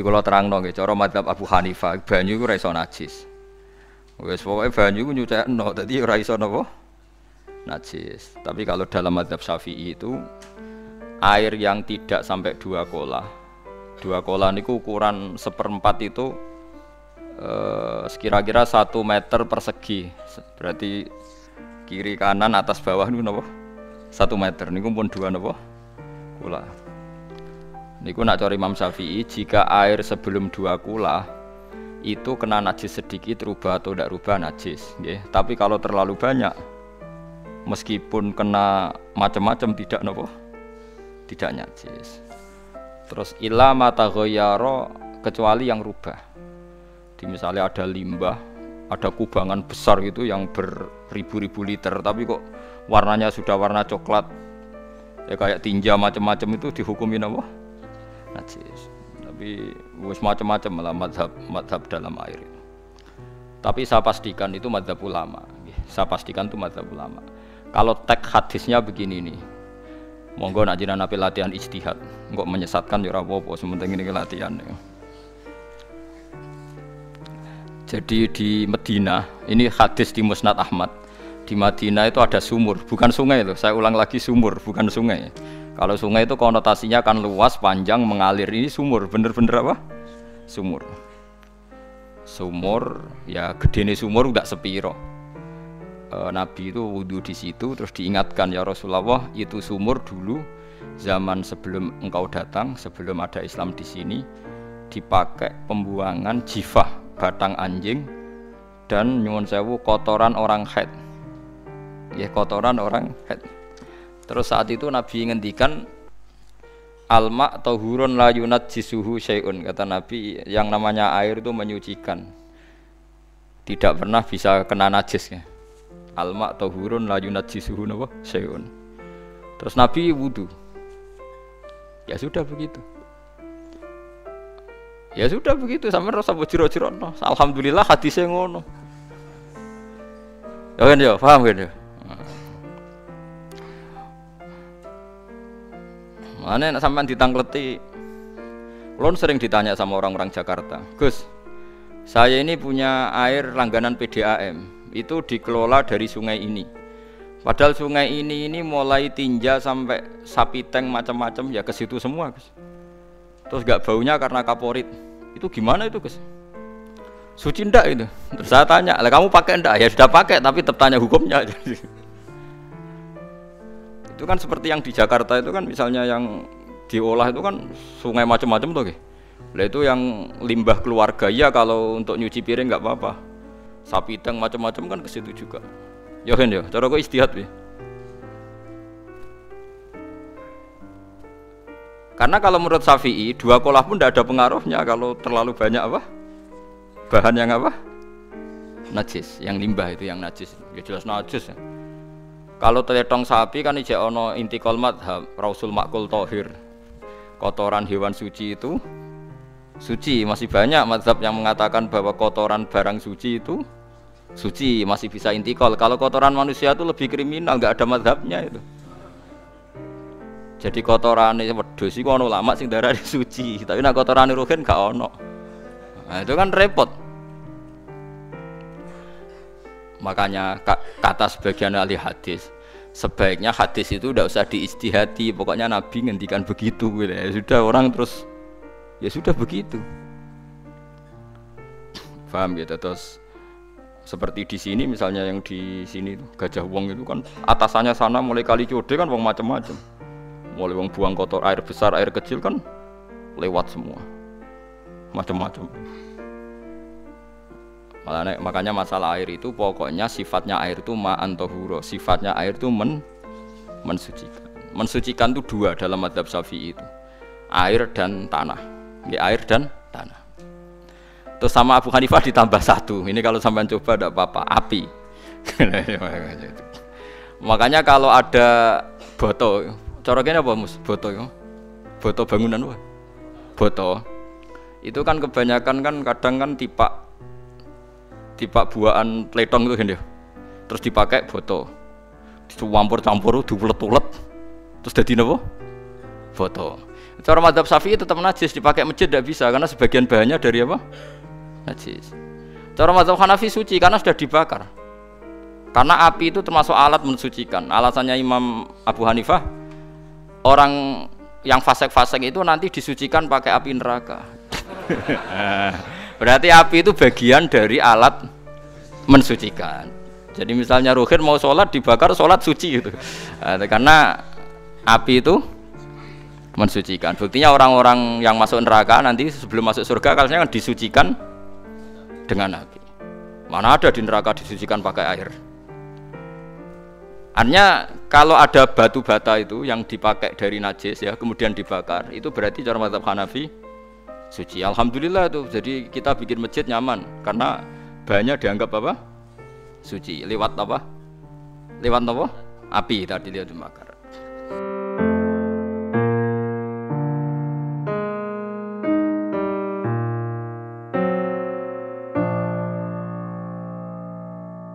Jadi kalau terang nggih cara madzhab Abu Hanifah banyu iku ora iso najis. Wes pokoke banyu ku nyucekno dadi ora iso napa? Najis. Tapi kalau dalam madzhab Syafi'i itu air yang tidak sampai dua kola. Dua kola niku ukuran seperempat itu eh, sekira-kira satu meter persegi. Berarti kiri kanan atas bawah niku napa? Satu meter niku pun dua napa? Kula. Niku nak cari Imam Syafi'i jika air sebelum dua kula itu kena najis sedikit rubah atau tidak rubah najis, nggih. Tapi kalau terlalu banyak meskipun kena macam-macam tidak nopo tidak najis. Terus ila mata goyaro kecuali yang rubah. Di misalnya ada limbah, ada kubangan besar gitu yang beribu-ribu liter, tapi kok warnanya sudah warna coklat, ya kayak tinja macam-macam itu dihukumin apa? Najis. Tapi wis macam-macam malah madhab madhab dalam air. Tapi saya pastikan itu madhab ulama. Saya pastikan itu madhab ulama. Kalau teks hadisnya begini nih, monggo nak jinak napi latihan ijtihad, nggak menyesatkan ya apa-apa, sementing ini latihan. Ya. Jadi di Medina, ini hadis di Musnad Ahmad. Di Madinah itu ada sumur, bukan sungai loh. Saya ulang lagi sumur, bukan sungai. Kalau sungai itu konotasinya kan luas, panjang, mengalir. Ini sumur, bener-bener apa? Sumur. Sumur, ya gede nih sumur udah sepiro. E, Nabi itu wudhu di situ, terus diingatkan ya Rasulullah itu sumur dulu zaman sebelum engkau datang, sebelum ada Islam di sini dipakai pembuangan jifah batang anjing dan nyuwun sewu kotoran orang haid. Ya kotoran orang haid. Terus saat itu Nabi ngendikan alma hurun la yunat jisuhu syai'un kata Nabi yang namanya air itu menyucikan. Tidak pernah bisa kena najis ya. alma hurun la yunat jisuhu napa? Syai'un. Terus Nabi wudhu ya sudah begitu. Ya sudah begitu sampai rasa bojiro-jiro no. alhamdulillah hadisnya ngono. Ya kan ya paham kan ya Mana nak sampean ditangkleti. Kulon sering ditanya sama orang-orang Jakarta, Gus, saya ini punya air langganan PDAM, itu dikelola dari sungai ini. Padahal sungai ini ini mulai tinja sampai sapi tank macam-macam ya ke situ semua, Gus. Terus gak baunya karena kaporit. Itu gimana itu, Gus? Suci ndak itu? Terus saya tanya, lah kamu pakai ndak? Ya sudah pakai, tapi tetap tanya hukumnya. Itu kan seperti yang di Jakarta itu kan misalnya yang diolah itu kan sungai macam-macam tuh. Lah itu yang limbah keluarga ya kalau untuk nyuci piring nggak apa-apa. Sapi teng macam-macam kan ke situ juga. Ya kan ya, cara kok istihad ya. Karena kalau menurut Syafi'i dua kolah pun tidak ada pengaruhnya kalau terlalu banyak apa? Bahan yang apa? Najis, yang limbah itu yang najis. Ya jelas najis ya. Kalau teletong sapi kan ijek ono intikal madhab Rasul makul tohir. Kotoran hewan suci itu suci masih banyak madhab yang mengatakan bahwa kotoran barang suci itu suci masih bisa intikal kalau kotoran manusia itu lebih kriminal nggak ada madhabnya itu. Jadi kotoran itu ono lama sing darah suci tapi nak kotoran ruhin gak ono. Nah, itu kan repot Makanya kata sebagian ahli hadis, sebaiknya hadis itu tidak usah diistihati. Pokoknya Nabi ngendikan begitu, gitu. ya sudah orang terus ya sudah begitu. Paham gitu terus seperti di sini misalnya yang di sini Gajah Wong itu kan atasannya sana mulai kali code kan wong macam-macam. Mulai wong buang kotor air besar, air kecil kan lewat semua. Macam-macam. Makanya masalah air itu pokoknya sifatnya air itu ma'an tohuro. Sifatnya air itu men mensucikan. Mensucikan itu dua dalam madhab syafi'i itu. Air dan tanah. Ya, air dan tanah. Terus sama Abu Hanifah ditambah satu. Ini kalau sampai coba tidak apa-apa. Api. Makanya kalau ada boto, coroknya apa mus? Boto, boto bangunan apa? Boto. Itu kan kebanyakan kan kadang kan tipak tipak buahan pletong itu kan ya terus dipakai foto dicampur campur diulet ulet terus jadi nopo foto Cara madhab Syafi'i tetap najis dipakai masjid tidak bisa karena sebagian bahannya dari apa? Najis. Cara madhab Hanafi suci karena sudah dibakar. Karena api itu termasuk alat mensucikan. Alasannya Imam Abu Hanifah orang yang fasek-fasek itu nanti disucikan pakai api neraka. Berarti api itu bagian dari alat mensucikan. Jadi misalnya Ruhin mau sholat dibakar sholat suci itu, nah, karena api itu mensucikan. Buktinya orang-orang yang masuk neraka nanti sebelum masuk surga kalau kan disucikan dengan api. Mana ada di neraka disucikan pakai air? Artinya kalau ada batu bata itu yang dipakai dari najis ya kemudian dibakar itu berarti cara madzhab Hanafi suci. Alhamdulillah tuh. Jadi kita bikin masjid nyaman karena banyak dianggap apa? Suci. Lewat apa? Lewat apa? Api tadi lihat dibakar.